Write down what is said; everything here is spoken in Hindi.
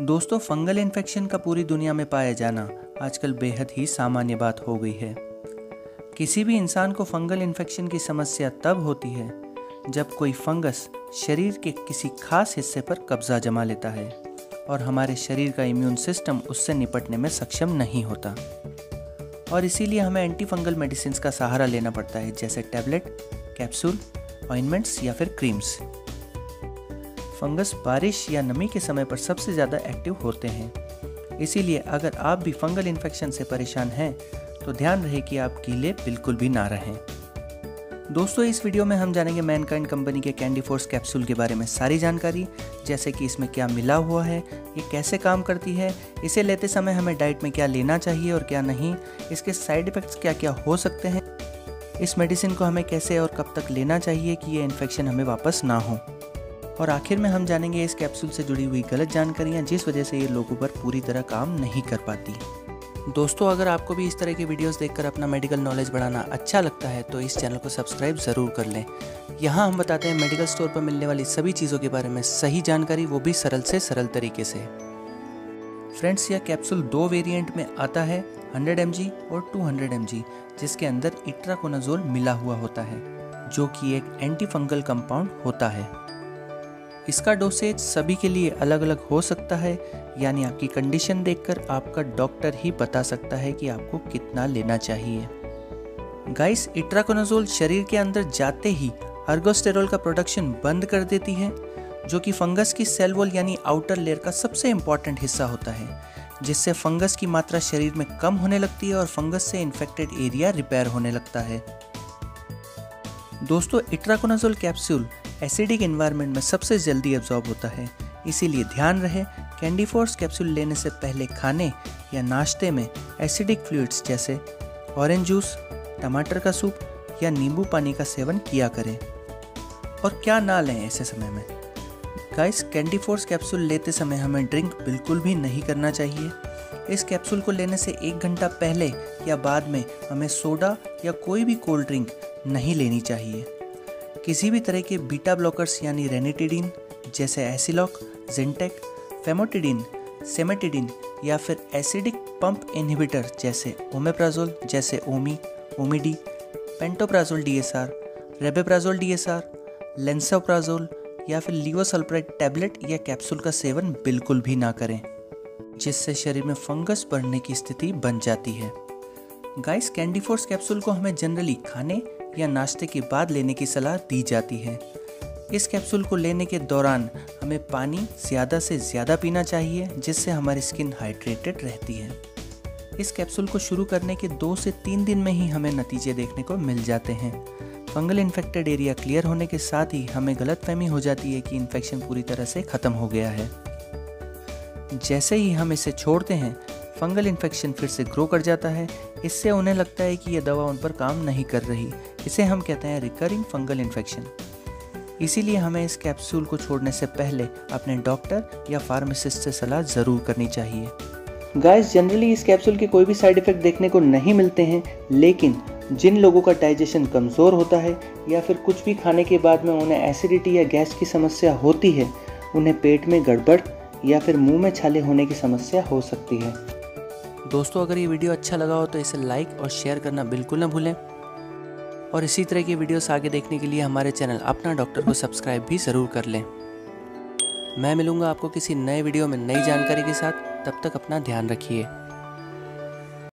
दोस्तों, फंगल इन्फेक्शन का पूरी दुनिया में पाया जाना आजकल बेहद ही सामान्य बात हो गई है। किसी भी इंसान को फंगल इन्फेक्शन की समस्या तब होती है जब कोई फंगस शरीर के किसी खास हिस्से पर कब्जा जमा लेता है और हमारे शरीर का इम्यून सिस्टम उससे निपटने में सक्षम नहीं होता। और इसीलिए हमें एंटी फंगल मेडिसिन का सहारा लेना पड़ता है, जैसे टैबलेट, कैप्सूल, ऑइनमेंट्स या फिर क्रीम्स। फंगस, बारिश या नमी के समय पर सबसे ज़्यादा एक्टिव होते हैं। इसीलिए अगर आप भी फंगल इन्फेक्शन से परेशान हैं तो ध्यान रहे कि आप गीले बिल्कुल भी ना रहें। दोस्तों, इस वीडियो में हम जानेंगे मैनकाइंड कंपनी के कैंडी फोर्स कैप्सूल के बारे में सारी जानकारी, जैसे कि इसमें क्या मिला हुआ है, ये कैसे काम करती है, इसे लेते समय हमें डाइट में क्या लेना चाहिए और क्या नहीं, इसके साइड इफ़ेक्ट्स क्या क्या हो सकते हैं, इस मेडिसिन को हमें कैसे और कब तक लेना चाहिए कि ये इन्फेक्शन हमें वापस ना हो। और आखिर में हम जानेंगे इस कैप्सूल से जुड़ी हुई गलत जानकारियाँ जिस वजह से ये लोगों पर पूरी तरह काम नहीं कर पाती। दोस्तों, अगर आपको भी इस तरह की वीडियोस देखकर अपना मेडिकल नॉलेज बढ़ाना अच्छा लगता है तो इस चैनल को सब्सक्राइब ज़रूर कर लें। यहाँ हम बताते हैं मेडिकल स्टोर पर मिलने वाली सभी चीज़ों के बारे में सही जानकारी, वो भी सरल से सरल तरीके से। फ्रेंड्स, यह कैप्सूल दो वेरिएंट में आता है 100 एम और 200 एम जिसके अंदर इट्राकोनाजोल मिला हुआ होता है, जो कि एक एंटी कंपाउंड होता है। इसका डोसेज सभी के लिए अलग अलग हो सकता है, यानी आपकी कंडीशन देखकर आपका डॉक्टर ही बता सकता है कि आपको कितना लेना चाहिए। गाइस इट्राकोनाजोल शरीर के अंदर जाते ही अर्गोस्टेरोल का प्रोडक्शन बंद कर देती है, जो कि फंगस की सेल वॉल यानी आउटर लेयर का सबसे इंपॉर्टेंट हिस्सा होता है, जिससे फंगस की मात्रा शरीर में कम होने लगती है और फंगस से इन्फेक्टेड एरिया रिपेयर होने लगता है। दोस्तों इट्राकोनाजोल कैप्सूल एसिडिक एनवायरनमेंट में सबसे जल्दी एब्जॉर्ब होता है। इसीलिए ध्यान रहे कैंडी फोर्स कैप्सूल लेने से पहले खाने या नाश्ते में एसिडिक फ्लूड्स जैसे ऑरेंज जूस टमाटर का सूप या नींबू पानी का सेवन किया करें। और क्या ना लें ऐसे समय में। गाइस कैंडी फोर्स कैप्सूल लेते समय हमें ड्रिंक बिल्कुल भी नहीं करना चाहिए। इस कैप्सूल को लेने से एक घंटा पहले या बाद में हमें सोडा या कोई भी कोल्ड ड्रिंक नहीं लेनी चाहिए। किसी भी तरह के बीटा ब्लॉकर्स यानी रेनिटिडिन जैसे एसिलॉक जिंटेक फेमोटिडिन सेमेटिडिन या फिर एसिडिक पंप इनहिबिटर जैसे ओमेप्राजोल जैसे ओमी ओमिडी pantoprazole DSR rabeprazole DSR lansoprazole या फिर लीवोसल्प्राइड टैबलेट या कैप्सूल का सेवन बिल्कुल भी ना करें, जिससे शरीर में फंगस बढ़ने की स्थिति बन जाती है। गाइस कैंडी फोर्स कैप्सूल को हमें जनरली खाने या नाश्ते के बाद लेने की सलाह दी जाती है। इस कैप्सूल को लेने के दौरान हमें पानी ज़्यादा से ज़्यादा पीना चाहिए, जिससे हमारी स्किन हाइड्रेटेड रहती है। इस कैप्सूल को शुरू करने के दो से तीन दिन में ही हमें नतीजे देखने को मिल जाते हैं। फंगल इन्फेक्टेड एरिया क्लियर होने के साथ ही हमें गलत फहमी हो जाती है कि इन्फेक्शन पूरी तरह से ख़त्म हो गया है। जैसे ही हम इसे छोड़ते हैं फंगल इन्फेक्शन फिर से ग्रो कर जाता है। इससे उन्हें लगता है कि यह दवा उन पर काम नहीं कर रही। इसे हम कहते हैं रिकरिंग फंगल इन्फेक्शन इसीलिए हमें इस कैप्सूल को छोड़ने से पहले अपने डॉक्टर या फार्मासिस्ट से सलाह ज़रूर करनी चाहिए। गाइस जनरली इस कैप्सूल के कोई भी साइड इफ़ेक्ट देखने को नहीं मिलते हैं, लेकिन जिन लोगों का डाइजेशन कमज़ोर होता है या फिर कुछ भी खाने के बाद में उन्हें एसिडिटी या गैस की समस्या होती है, उन्हें पेट में गड़बड़ या फिर मुँह में छाले होने की समस्या हो सकती है। दोस्तों, अगर ये वीडियो अच्छा लगा हो तो इसे लाइक और शेयर करना बिल्कुल ना भूलें। और इसी तरह की वीडियोस आगे देखने के लिए हमारे चैनल अपना डॉक्टर को सब्सक्राइब भी ज़रूर कर लें। मैं मिलूँगा आपको किसी नए वीडियो में नई जानकारी के साथ। तब तक अपना ध्यान रखिए।